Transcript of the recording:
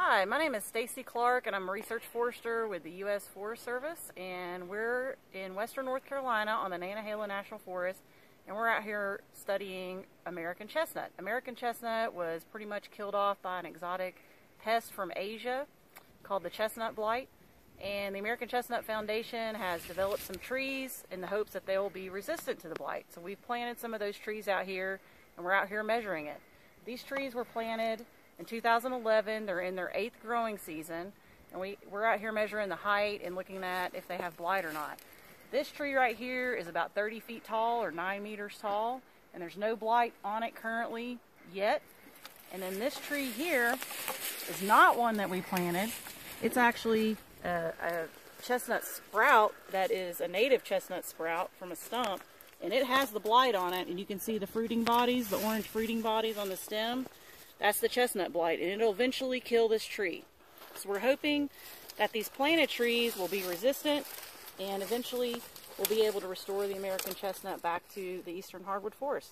Hi, my name is Stacy Clark and I'm a research forester with the U.S. Forest Service and we're in western North Carolina on the Nantahala National Forest and we're out here studying American chestnut. American chestnut was pretty much killed off by an exotic pest from Asia called the chestnut blight and the American Chestnut Foundation has developed some trees in the hopes that they will be resistant to the blight. So we've planted some of those trees out here and we're out here measuring it. These trees were planted in 2011. They're in their eighth growing season, and we, we're out here measuring the height and looking at if they have blight or not. This tree right here is about 30 feet tall or 9 meters tall, and there's no blight on it currently yet. And then this tree here is not one that we planted. It's actually a, a chestnut sprout that is a native chestnut sprout from a stump, and it has the blight on it, and you can see the fruiting bodies, the orange fruiting bodies on the stem. That's the chestnut blight, and it'll eventually kill this tree. So we're hoping that these planted trees will be resistant and eventually we'll be able to restore the American chestnut back to the eastern hardwood forest.